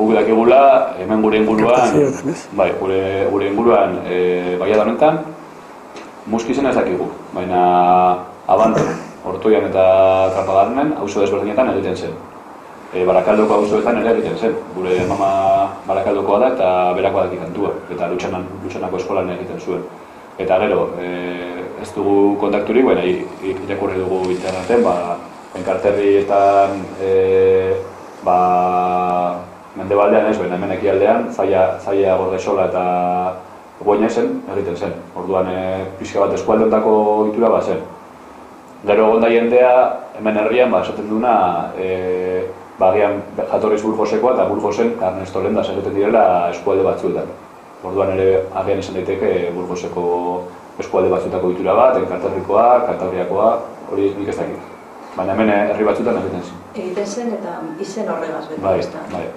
guk dakigula, hemen gure inguruan, bai, gure, gure inguruan, e, baia da honetan, muskizen ez dakigu, baina abanto, ortoian eta trapagarnen, hauzo desberdinetan egiten zen. E, barakaldoko hauzoetan ere egiten zen, gure mama barakaldokoa da eta berakoa daki kantua, eta lutsanan, lutsanako eskolan egiten zuen. Eta gero, e, ez dugu kontakturik, baina irakurri dugu interneten, ba, enkarterrietan, e, ba, mendebaldean ez, baina hemen ekialdean, zaila, zaila gordesola eta goina zen, egiten zen. Orduan, e, pixka bat eskualdeontako itura bat zen. Gero egon da jendea, hemen herrian, ba, esaten duna, e, ba, gian, jatorriz burjosekoa eta burjosen Ernesto Lendas egiten direla eskualde batzuetan. Orduan ere, agian izan daiteke burjoseko eskualde batzuetako itura bat, enkarterrikoa, kantabriakoa, hori nik ez dakit. Baina hemen herri batzuetan egiten zen. Egiten zen eta izen horregaz beti, Bai, bai.